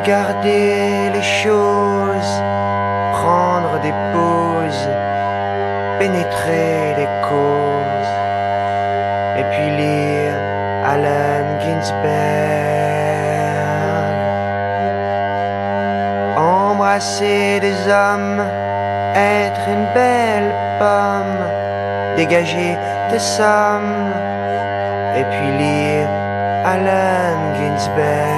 regarder les choses, prendre des pauses, pénétrer les causes, et puis lire Allen Ginsberg. Embrasser des hommes, être une belle pomme, dégager des sommes, et puis lire Allen Ginsberg.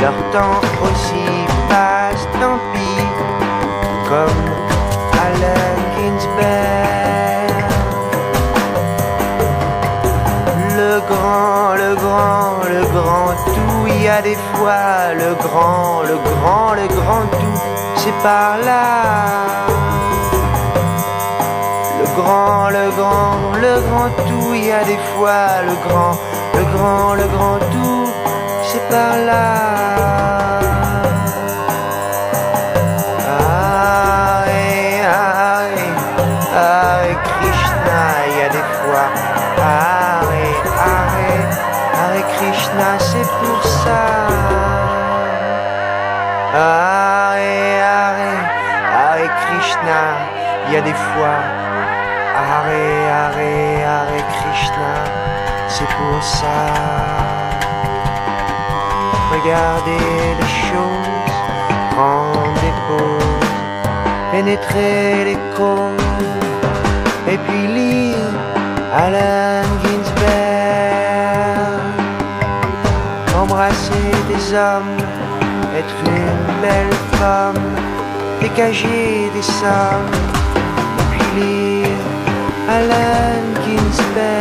leur temps aussi passe, tant pis, comme Allen Ginsberg. Le grand, le grand, le grand tout, il y a des fois le grand, le grand, le grand tout, c'est par là. Le grand, le grand, le grand tout, il y a des fois le grand, le grand, le grand tout, c'est par là. Hare, Hare, Hare Krishna, il y a des fois. Hare, Hare, Hare Krishna, c'est pour ça. Hare, Hare, Hare Krishna, il y a des fois. Hare, Hare, Hare Krishna, c'est pour ça. Regardez les choses, prendre des pénétrer les causes, et puis lire Allen Ginsberg. Embrasser des hommes, être une belle femme, dégager des sommes, et puis lire Allen Ginsberg.